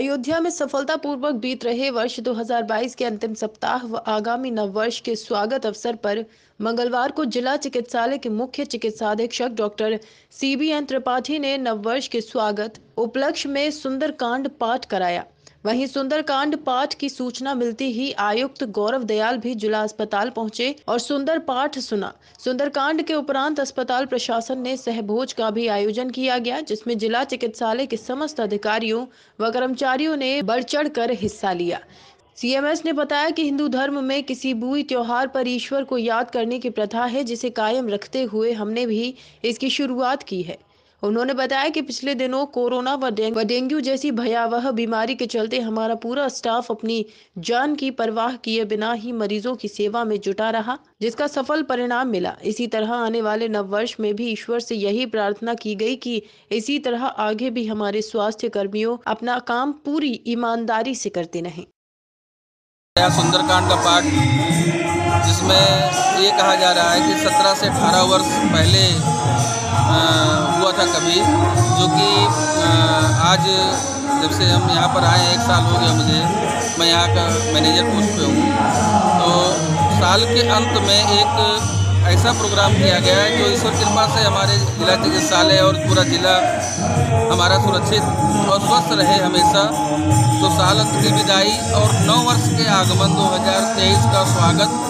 अयोध्या में सफलतापूर्वक बीत रहे वर्ष 2022 के अंतिम सप्ताह व आगामी नववर्ष के स्वागत अवसर पर मंगलवार को जिला चिकित्सालय के मुख्य चिकित्सा अधीक्षक डॉक्टर एन त्रिपाठी ने नववर्ष के स्वागत उपलक्ष्य में सुंदरकांड पाठ कराया। वहीं सुंदरकांड पाठ की सूचना मिलती ही आयुक्त गौरव दयाल भी जिला अस्पताल पहुँचे और सुंदर पाठ सुना। सुंदरकांड के उपरांत अस्पताल प्रशासन ने सहभोज का भी आयोजन किया गया, जिसमें जिला चिकित्सालय के समस्त अधिकारियों व कर्मचारियों ने बढ़ चढ़ कर हिस्सा लिया। सीएमएस ने बताया कि हिंदू धर्म में किसी बुई त्योहार पर ईश्वर को याद करने की प्रथा है, जिसे कायम रखते हुए हमने भी इसकी शुरुआत की है। उन्होंने बताया कि पिछले दिनों कोरोना व डेंगू जैसी भयावह बीमारी के चलते हमारा पूरा स्टाफ अपनी जान की परवाह किए बिना ही मरीजों की सेवा में जुटा रहा, जिसका सफल परिणाम मिला। इसी तरह आने वाले नववर्ष में भी ईश्वर से यही प्रार्थना की गई कि इसी तरह आगे भी हमारे स्वास्थ्य कर्मियों अपना काम पूरी ईमानदारी से करते रहें। सुंदरकांड का पाठ, जिसमें ये कहा जा रहा है कि 17 से 18 वर्ष पहले आ, हुआ था कभी जो कि आज जब से हम यहाँ पर आए एक साल हो गया मुझे मैं यहाँ का मैनेजर पोस्ट पे हूँ। तो साल के अंत में एक ऐसा प्रोग्राम किया गया है जो ईश्वर कृपा से हमारे जिला चिकित्सालय और पूरा जिला हमारा सुरक्षित और स्वस्थ रहे हमेशा। तो साल अंत की विदाई और नौ वर्ष के आगमन 2023 का स्वागत